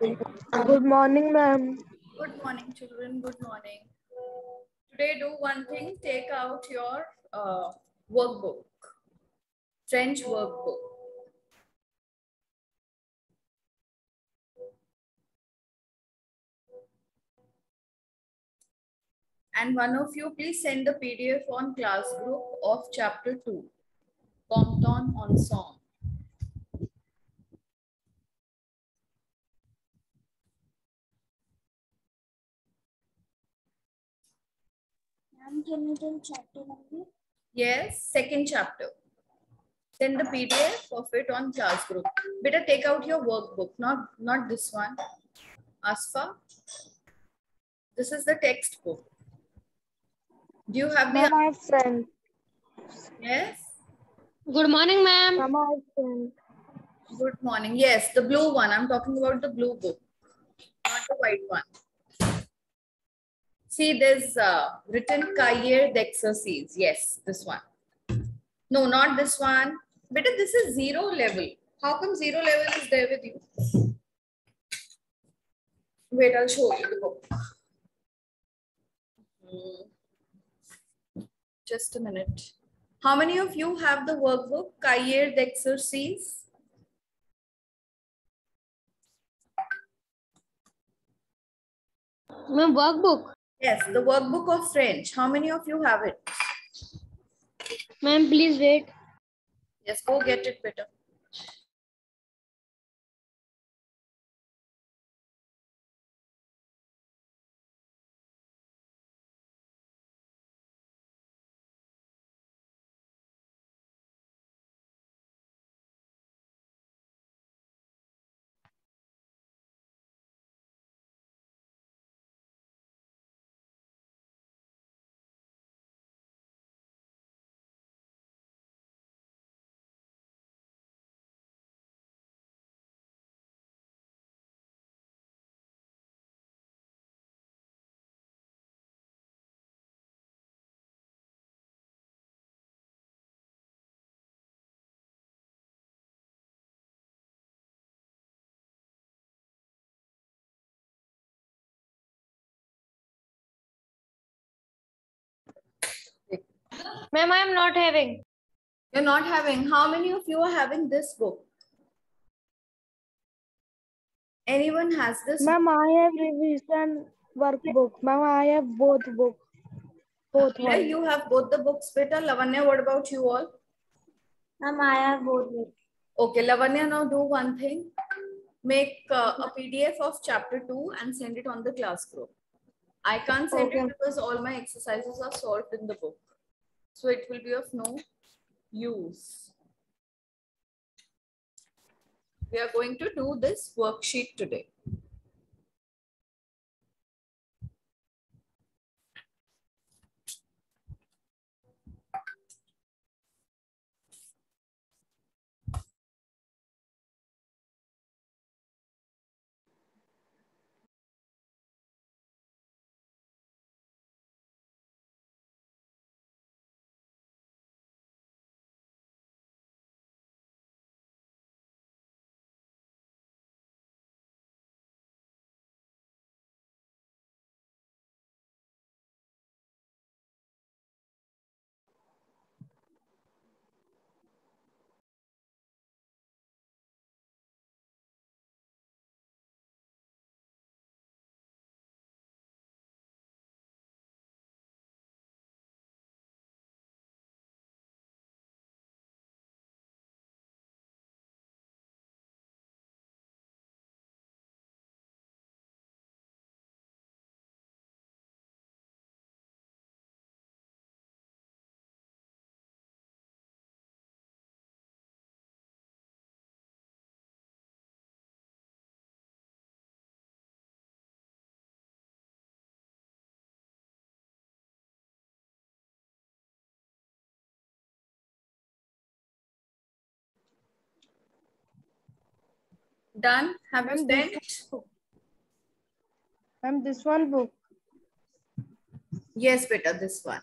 Good morning, ma'am. Good morning, children. Good morning. Today, do one thing. Take out your uh, workbook, French workbook. And one of you, please send the PDF on class group of chapter 2, Compton on Song. Can you tell chapter number? Yes, second chapter. Send the PDF of it on class group. Better take out your workbook, not, not this one. Asfa. This is the textbook. Do you have Ma'am, the I have sent. yes? Good morning, ma'am. Ma'am, I have sent. Good morning. Yes, the blue one. I'm talking about the blue book, not the white one. See, there's uh, written Cahiers d'exercice. Yes, this one. No, not this one. But this is zero level. How come zero level is there with you? Wait, I'll show you the book. Hmm. Just a minute. How many of you have the workbook Cahiers d'exercice? Ma'am, workbook. Yes, the workbook of French. How many of you have it? Ma'am, please wait. Yes, go get it better. Ma'am, I am not having. You're not having. How many of you are having this book? Anyone has this? Ma'am, I have revision workbook. Ma'am, I have both book. Both Yeah, one. you have both the books, beta. Lavanya, what about you all? Ma'am, I have both books. Okay, Lavanya, now do one thing. Make uh, a PDF of chapter 2 and send it on the class group. I can't send Okay. it because all my exercises are solved in the book. So it will be of no use. We are going to do this worksheet today. Done? Have you Ma'am, this sent? Ma'am, this one book. Yes, beta, this one.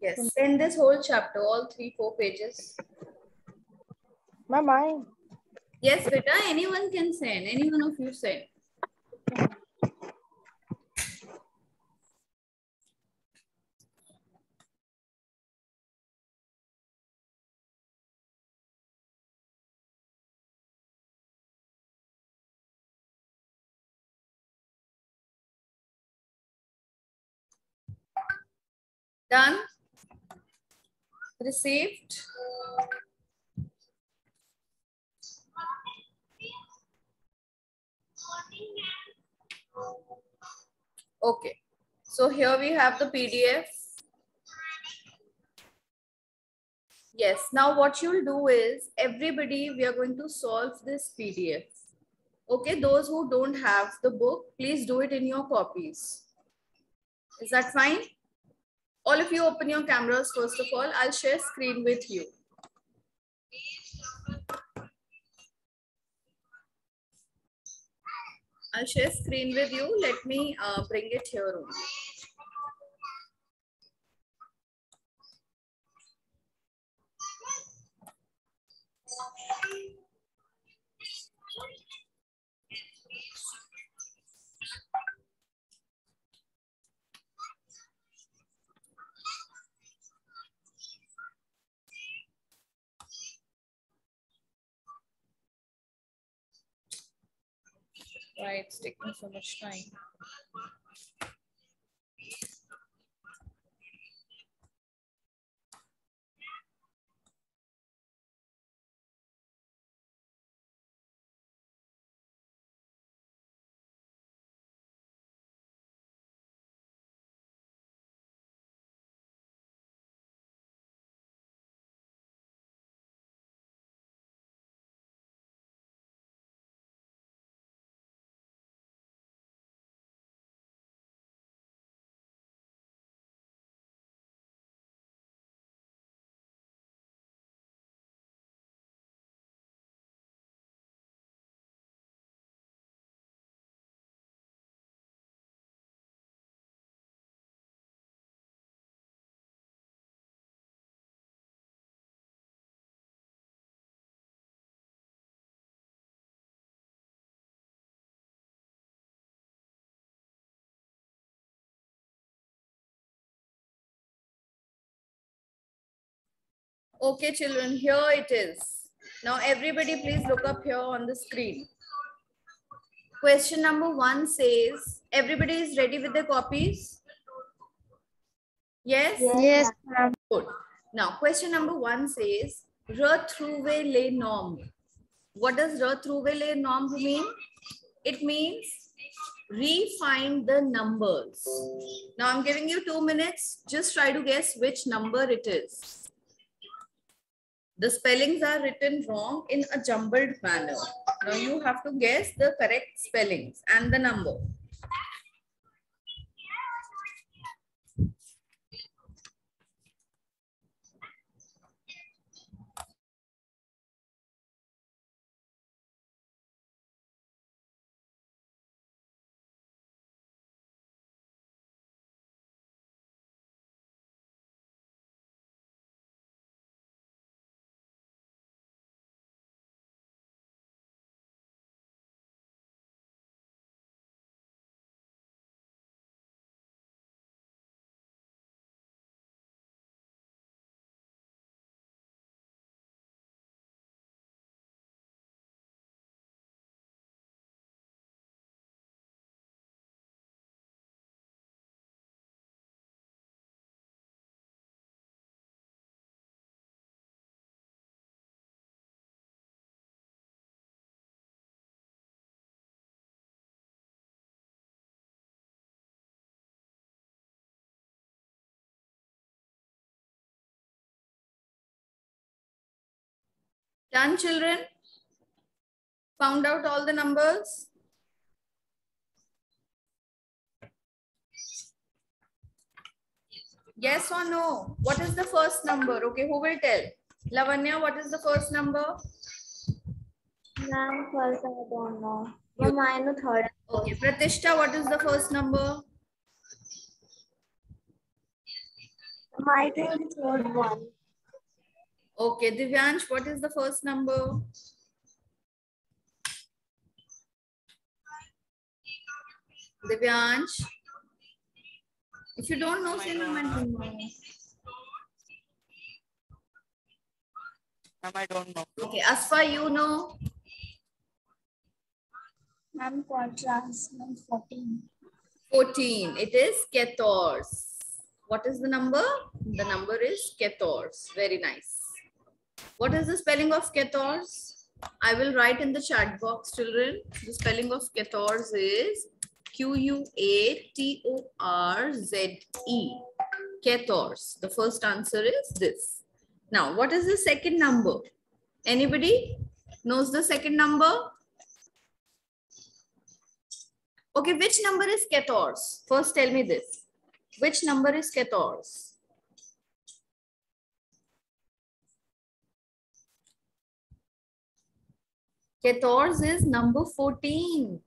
Yes, send this whole chapter, all three, four pages. Ma'am, I. Yes, beta, anyone can send. Any one of you send. Mm-hmm. Done? Received? Okay. So here we have the PDF. Yes. Now what you'll do is everybody, we are going to solve this PDF. Okay. Those who don't have the book, please do it in your copies. Is that fine? All of you open your cameras first of all. I'll share screen with you. I'll share screen with you. Let me uh, bring it here only. Why it's taking so much time? Okay, children, here it is. Now, everybody, please look up here on the screen. Question number one says, everybody is ready with the copies? Yes? Yes. Good. Now, question number one says, Retrouver les nombres. What does retrouver les nombres mean? It means re-find the numbers. Now, I'm giving you two minutes. Just try to guess which number it is. The spellings are written wrong in a jumbled manner. Now, you have to guess the correct spellings and the number. Done, children? Found out all the numbers? Yes or no? What is the first number? Okay, who will tell? Lavanya, what is the first number? Ma'am, first I don't know. But mine the third. Okay, Pratishta, what is the first number? My third third one. Okay, Divyansh, what is the first number? Divyansh. If you don't know, say number I don't know. Okay, Asfa, you know? Ma'am, I'm 14. 14. It is quatorze. What is the number? The number is quatorze. Very nice. What is the spelling of quatorze? I will write in the chat box, children. The spelling of quatorze is Q-U-A-T-O-R-Z-E. quatorze. The first answer is this. Now, what is the second number? Anybody knows the second number? Okay, which number is quatorze? First tell me this. Which number is quatorze? Quatorze is number 14.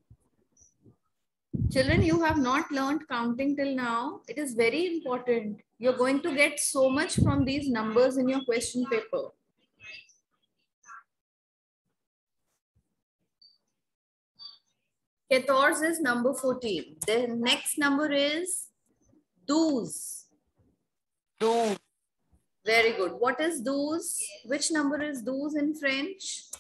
Children, you have not learned counting till now. It is very important. You're going to get so much from these numbers in your question paper. Quatorze is number 14. The next number is douze. Two. Very good. What is douze? Which number is douze in French?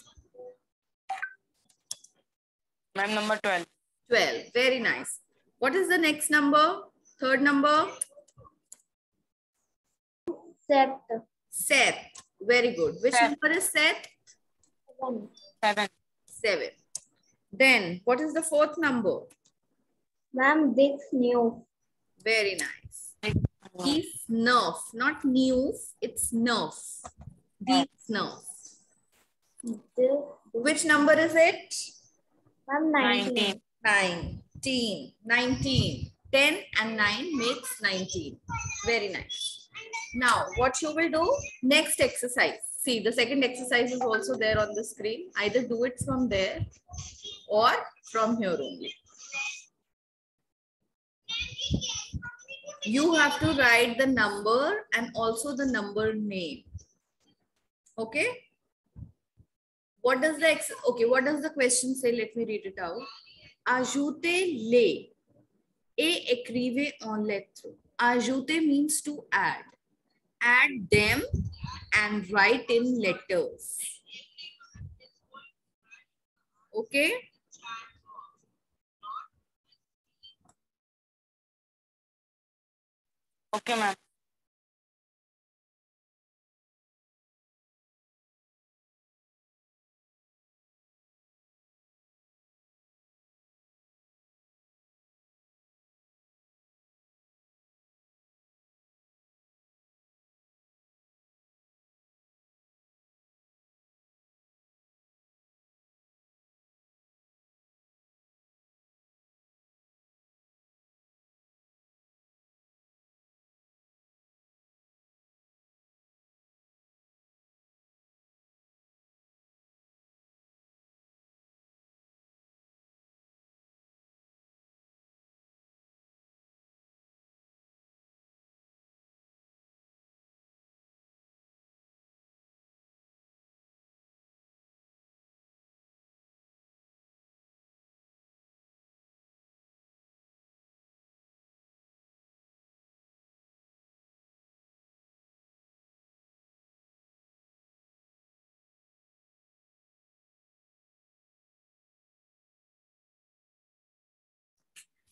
Ma'am, number 12. 12. Very nice. What is the next number? Third number? Sept. Seth. Very good. Which Seth. number is Seth? Seven. Seven. 7. Then what is the fourth number? Ma'am, big new. Very nice. Deep nerf, not news, it's nerf. Deep nerf. This. Which number is it? Ma'am, 19. 19. 19. 19. 10 and 9 makes 19. Very nice. Now, what you will do? Next exercise. See, the second exercise is also there on the screen. Either do it from there or from here only. You have to write the number and also the number name. Okay? What does the okay, what does the question say? Let me read it out. Ajouter les et écrivez en lettres. Ajouter means to add. Add them and write in letters. Okay? Okay, ma'am.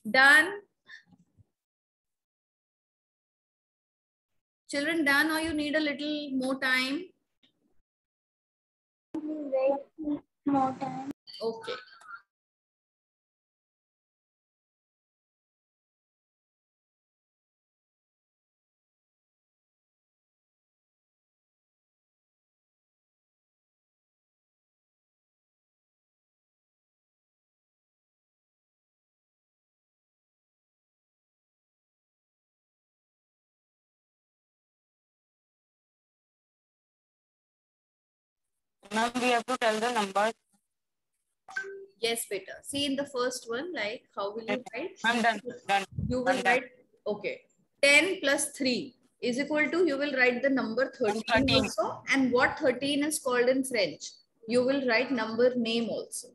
Done? Children done or you need a little more time? Wait more time. Okay. Ma'am, we have to tell the numbers. Yes, beta. See in the first one, like how will you write? I'm done. Done. You will I'm done. write, okay. 10 plus 3 is equal to, you will write the number 13 13. also. And what 13 is called in French? You will write number name also.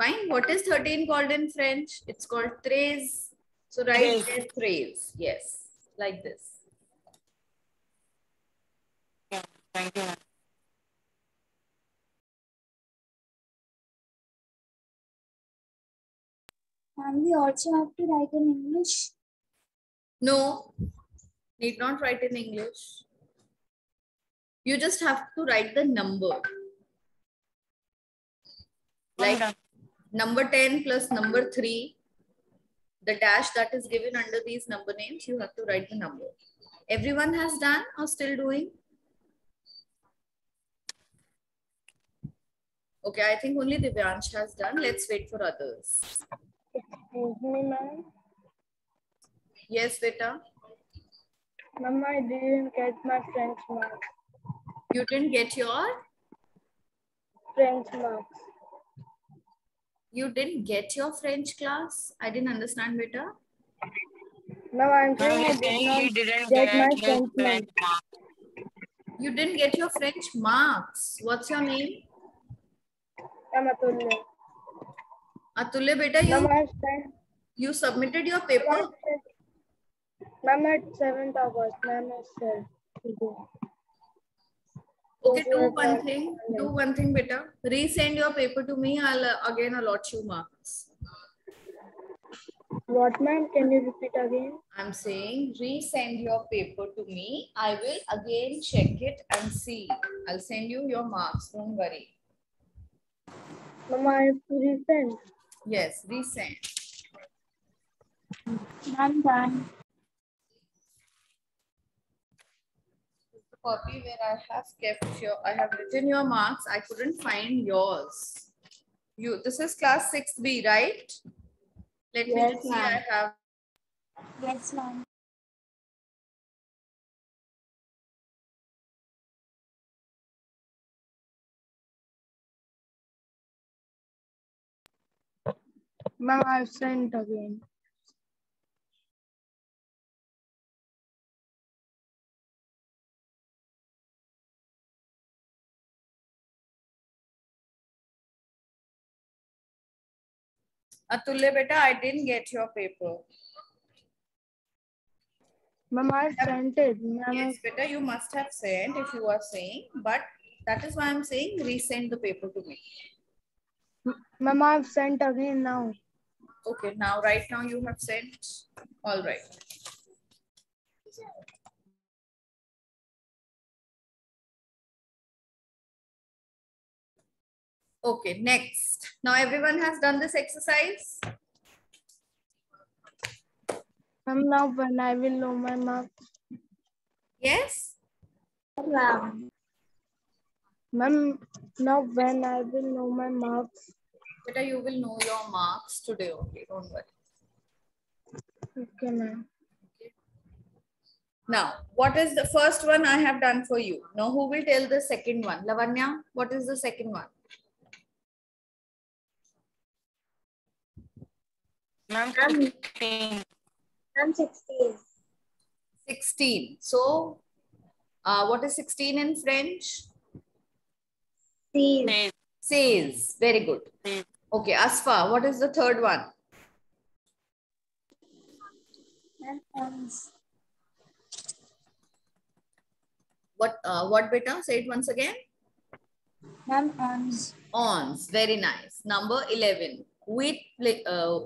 Fine. What is 13 called in French? It's called treize. So write Treize. there treize. Yes, like this. Yeah. Thank you, ma'am. And we also have to write in English. No, need not write in English. You just have to write the number. Like number 10 plus number 3, the dash that is given under these number names, you have to write the number. Everyone has done or still doing? Okay, I think only Divyansh has done. Let's wait for others. Excuse me, ma'am. Yes, Veta, Ma'am, I didn't get my French marks. you didn't get your, French marks. you didn't get your French class? I didn't understand, Veta. No, I'm Ma'am, saying I did saying not didn't get get my French French marks. mark. You didn't get your French marks. What's your name? Ma'am, Atulya. Atulya, beta, you, sent, you submitted your paper. ma'am, at 7th August, ma'am, do. Okay, do one thing. Do one thing, beta. Resend your paper to me. I'll uh, again allot you marks. What, ma'am? Can you repeat again? I'm saying resend your paper to me. I will again check it and see. I'll send you your marks. Don't worry. Ma'am, I have to resend. Yes, resend. I'm done. The copy where I have kept your, I have written your marks. I couldn't find yours. You, this is class 6B, right? Let me Yes, just see. I ma'am. have Yes, ma'am. Ma'am, I've sent again. Atulya beta, I didn't get your paper. Ma'am, I've sent it. Yes, beta, you must have sent if you are saying, but that is why I'm saying resend the paper to me. Ma'am, I've sent again now. Okay, now right now you have sent. All right. Okay, next. Now everyone has done this exercise. Ma'am, now when I will know my marks. Yes? Ma'am, now when I will know my marks. Beta, you will know your marks today only. Don't worry. Okay, ma'am. Now, what is the first one I have done for you? Now, who will tell the second one? Lavanya, what is the second one? Ma'am, Ma'am. 16. I'm 16. 16. So, uh, what is 16 in French? Seize. Says. Very good. Okay, Asfa, what is the third one? What, uh, what beta? Say it once again. Ma'am, ons. Ons. Very nice. Number 11. With, uh,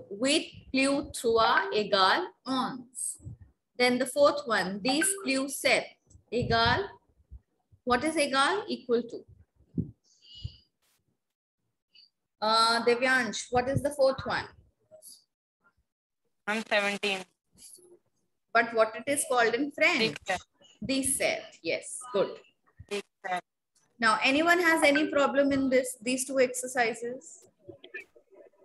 flew through a egal ons. Then the fourth one. These flew set. Egal. What is egal? Equal to. Uh, Devyansh, what is the fourth one? I'm 17. But what it is called in French? Six, set. Yes, good. six, seven. Now, anyone has any problem in this, these two exercises?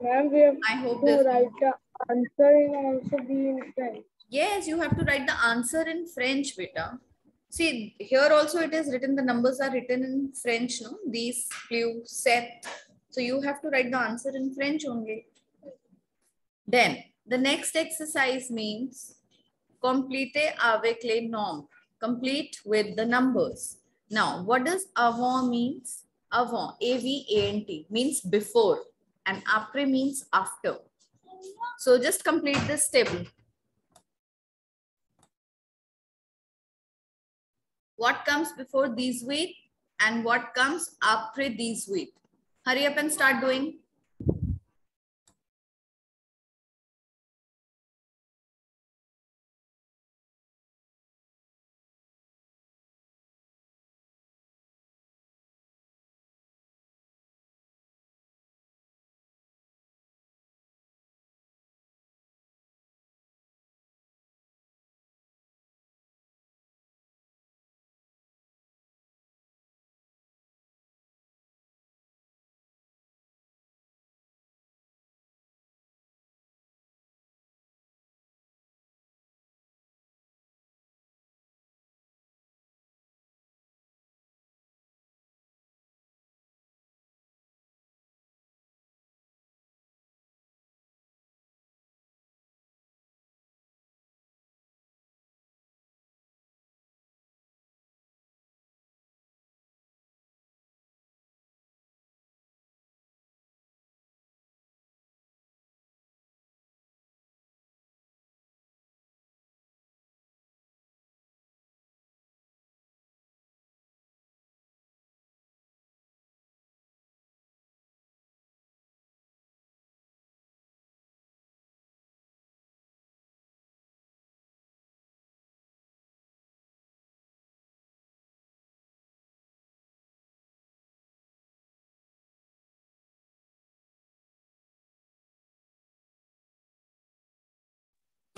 Ma'am, we have I hope to this. write the answer and also be in French. Yes, you have to write the answer in French, beta. See, here also it is written, the numbers are written in French, no? These flew, set. So you have to write the answer in French only. Then, the next exercise means complete avec les nombres. Complete with the numbers. Now, what does avant means? Avant, A-V-A-N-T, means before. and après means after. So just complete this table. What comes before these with and what comes after these with? Hurry up and start doing.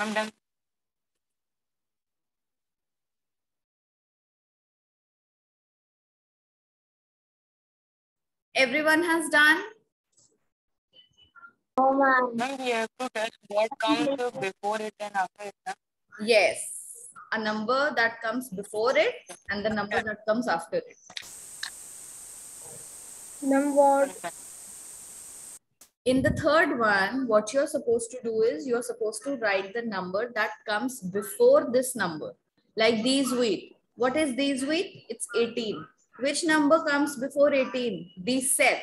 I'm done. Everyone has done? No, ma'am. Ma'am, we have to test what comes before it and after it. na? Yes. A number that comes before it and the number that comes after it. Number. what? In the third one, what you're supposed to do is you're supposed to write the number that comes before this number. Like these with. What is these with? It's 18. Which number comes before 18? These set.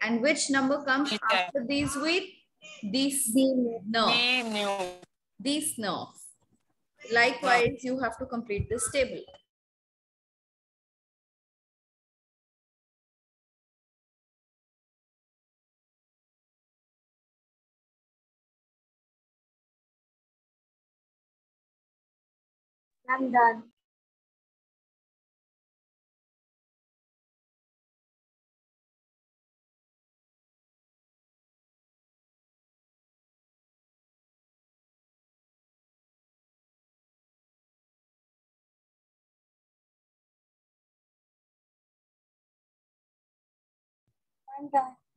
And which number comes after these with? These no. These no. Likewise, you have to complete this table. I'm done. I'm done.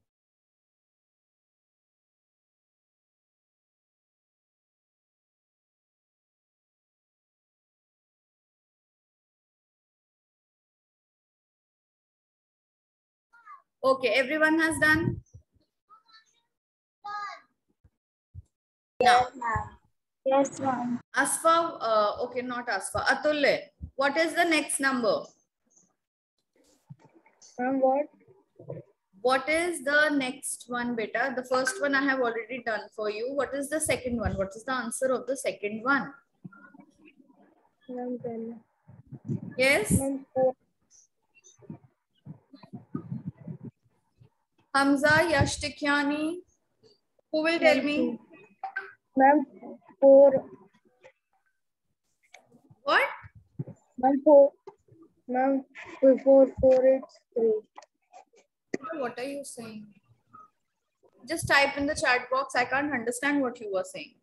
Okay, everyone has done? Yes, ma'am. Yes, ma'am. Asfa, uh, okay, not Asfa, Atulle, what is the next number? Ma'am, what? What is the next one, beta? The first one I have already done for you. What is the second one? What is the answer of the second one? Yes, Ma'am, four. Hamza Yashtikyani. Who will tell me? Ma'am, four. What? Ma'am, four. Ma'am, before four, it's three. What are you saying? Just type in the chat box. I can't understand what you were saying.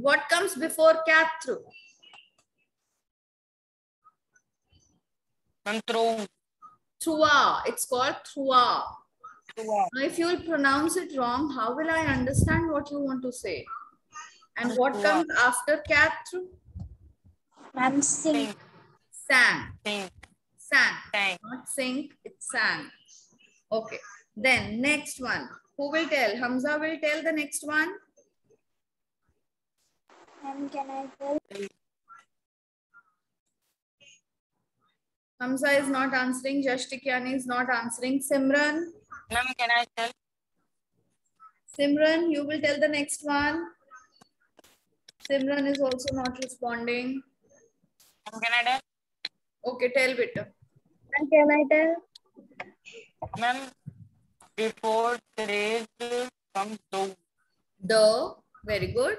What comes before cat through? Ma'am, throw. Through. It's called through. Throw. Now, if you will pronounce it wrong, how will I understand what you want to say? And what Through. comes after cat through? Ma'am, sing. Sang. Sink. Sang. Tank. Not sink, it's sang. Okay. Then next one. Who will tell? Hamza will tell the next one. And can I go? Hamza is not answering. Jashtikyani is not answering. Simran? Ma'am, can I tell? Simran, you will tell the next one. Simran is also not responding. Ma'am, can I tell? Okay, tell Vita. Ma'am, can I tell? Ma'am, before trade comes the. The, very good.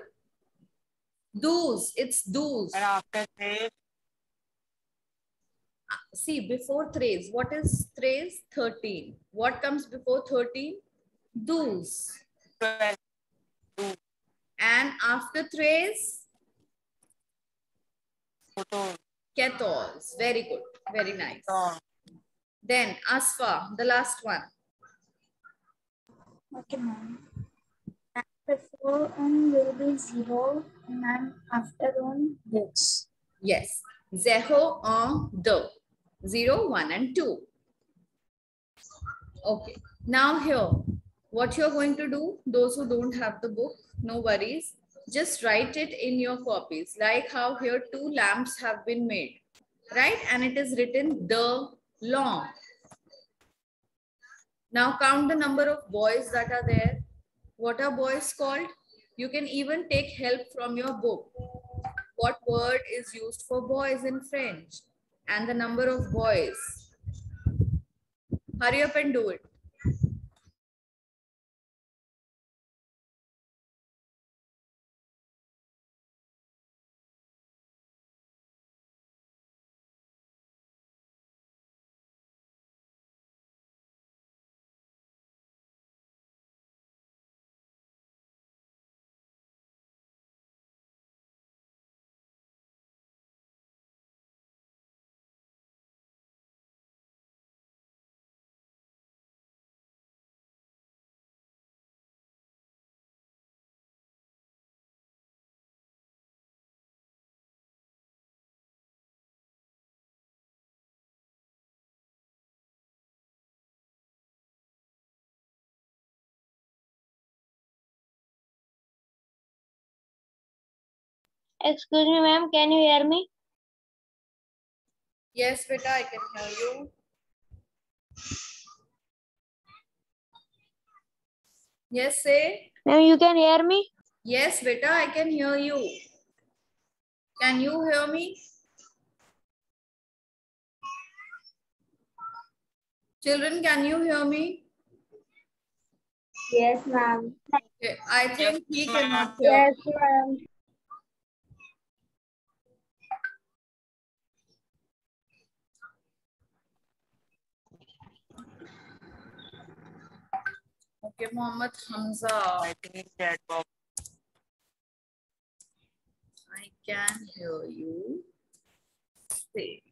Do's, it's do's. And after trace, uh, See, before thrace, what is thrace? 13. What comes before 13? Do's. 12. And after thrace, Photo. ketols. Very good. Very nice. So, Then Asfa, the last one. Okay, ma'am. And Before on will be zero, and after on this. Yes. Zeho on the. 0, 1 and 2. Okay. Now here, what you're going to do, those who don't have the book, no worries. Just write it in your copies. Like how here two lamps have been made. Right? And it is written the long. Now count the number of boys that are there. What are boys called? You can even take help from your book. What word is used for boys in French? And the number of boys. Hurry up and do it. Excuse me, ma'am. Can you hear me? Yes, beta, I can hear you. Yes, say. Ma'am, you can hear me? Yes, beta, I can hear you. Can you hear me? Children, can you hear me? Yes, ma'am. Okay, I think he ma'am. cannot hear. Yes, ma'am. Okay, Mohammed Hamza. I think in chat. I can hear you. Say.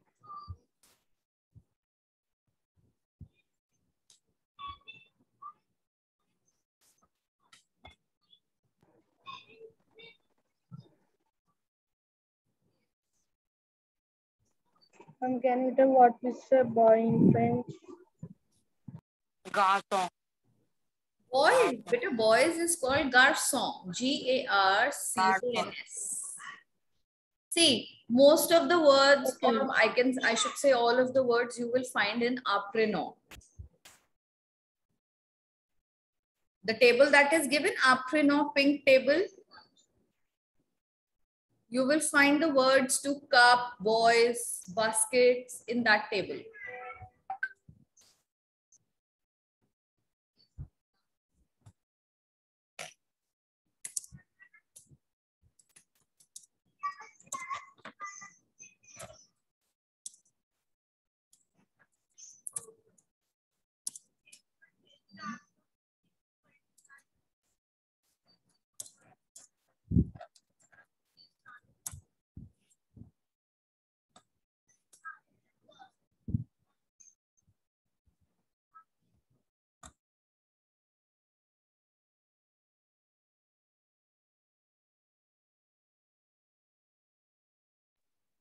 Ma'am, can you tell what is a boy in French? Garçon. Boys, better boys is called garçon. G A R C O N S. See, most of the words, or I can, I should say, all of the words you will find in après-nom. The table that is given, après-nom pink table. You will find the words to cup, boys, baskets in that table.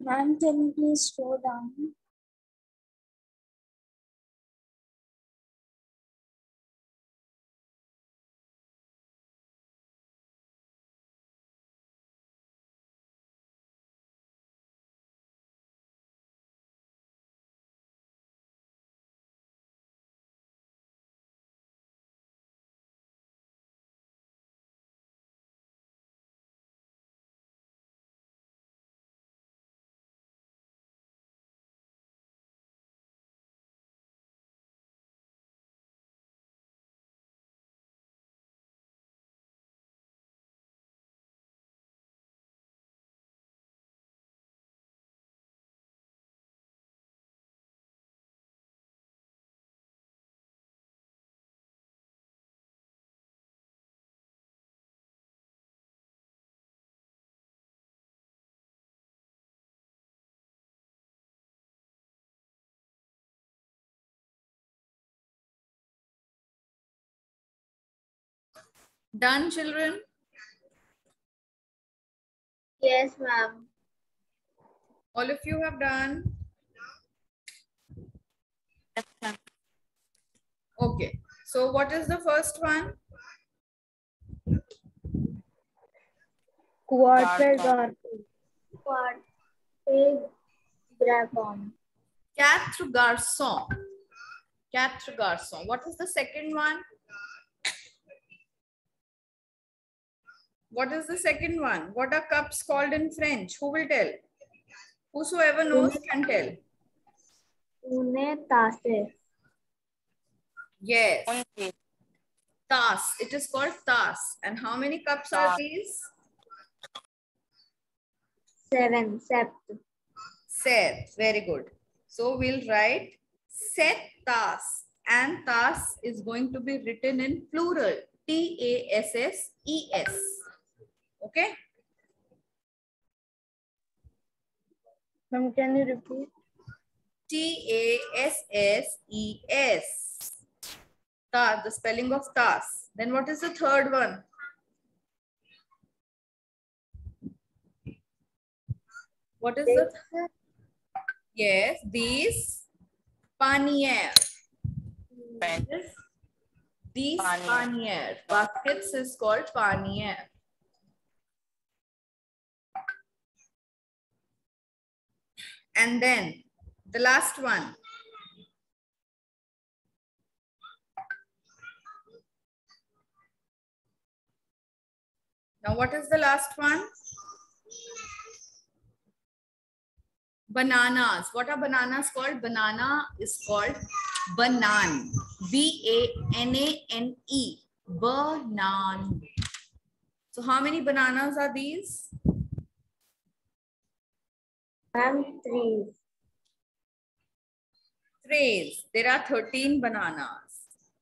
Ma'am, can you please slow down? Done, children? Yes, ma'am. All of you have done? Yes, ma'am. Okay. So what is the first one? Quarter Garden. garden. Quad pig dragon. Quatre garçons. Quatre garçons. What is the second one? What is the second one? What are cups called in French? Who will tell? Whosoever knows can tell. Une tasse. Yes. Okay. Tas. It is called tas. And how many cups are these? Seven. Sept. Set. Very good. So we'll write set tas. And tas is going to be written in plural. T-A-S-S-E-S. Okay. Ma'am, can you repeat? T-A-S-S-E-S. Ta, the spelling of tas. Then what is the third one? What is the? Yes, these panier. Pen. These Panier. panier. Baskets is called panier. And then the last one. Now, what is the last one? Bananas. What are bananas called? Banana is called banan. B-A-N-A-N-E. Banan. So how many bananas are these? Ma'am, three. Trays. There are 13 bananas.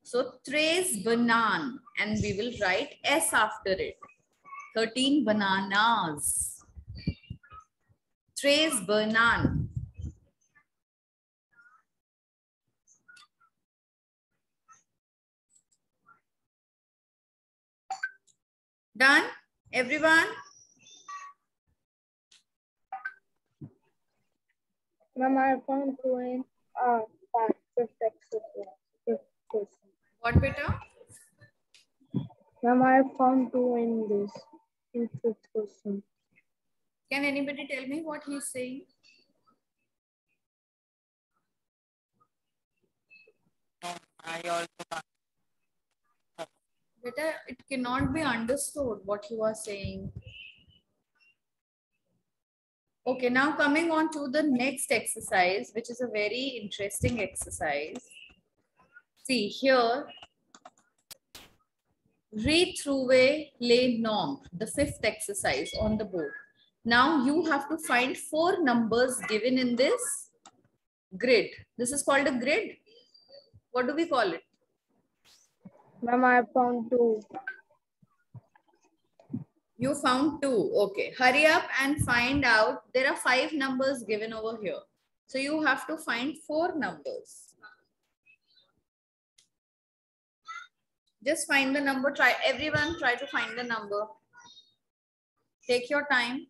So trays banan and we will write S after it. 13 bananas. Trays banan. Done? Everyone? Ma'am, I found two in uh, exercise. Fifth question. What beta? Ma'am, I found two in this, in fifth question. Can anybody tell me what he's saying? I also. Beta, it cannot be understood what you are saying. Okay, now coming on to the next exercise, which is a very interesting exercise. See here, read through a lay norm, the fifth exercise on the board. Now you have to find four numbers given in this grid. This is called a grid. What do we call it? Ma'am, I found two. You found two. Okay. Hurry up and find out. There are five numbers given over here. So you have to find four numbers. Just find the number. Try everyone try to find the number. Take your time.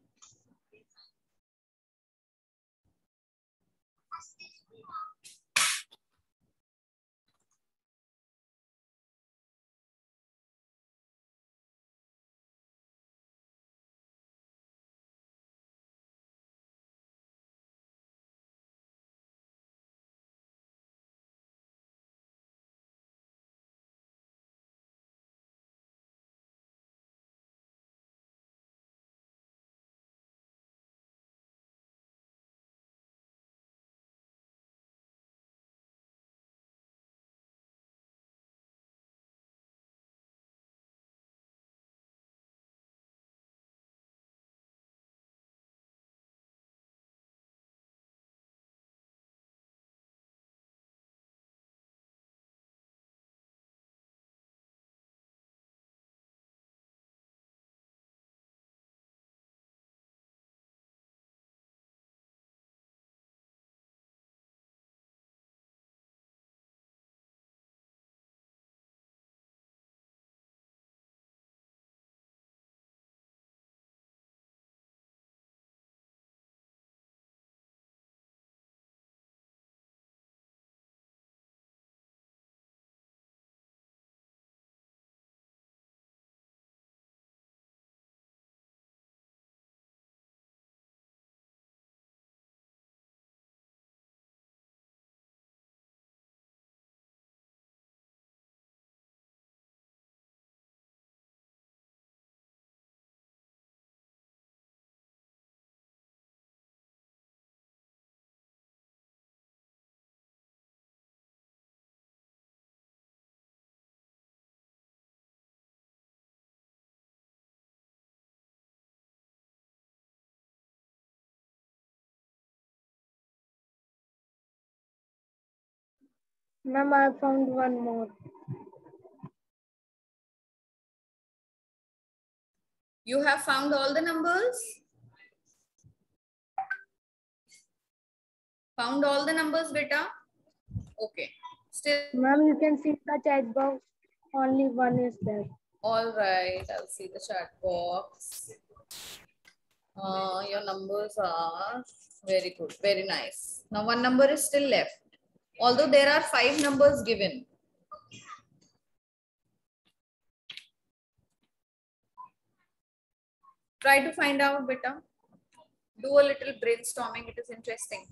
Ma'am, I found one more. You have found all the numbers? Found all the numbers, beta? Okay. Still, Ma'am, you can see the chat box. Only one is there. all right. I'll see the chat box. Uh, your numbers are very good. Very nice. Now one number is still left. Although there are five numbers given. Try to find out, beta. Do a little brainstorming. It is interesting.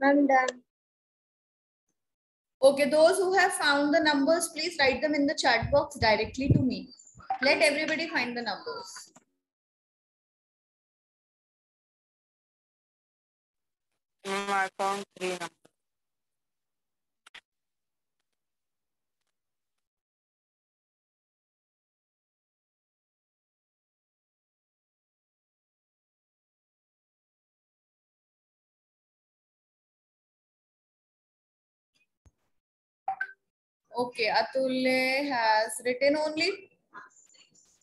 Ma'am, done. Okay, those who have found the numbers, please write them in the chat box directly to me. Let everybody find the numbers. Ma'am, I found three numbers. Okay, Atulya has written only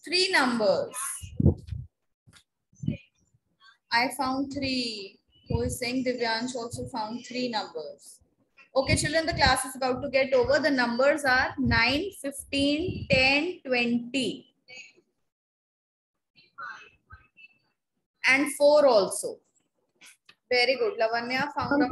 three numbers. I found three. Who is saying Divyansh also found three numbers. Okay, children, the class is about to get over. The numbers are 9, 15, 10, 20. And 4 also. Very good. Lavanya found out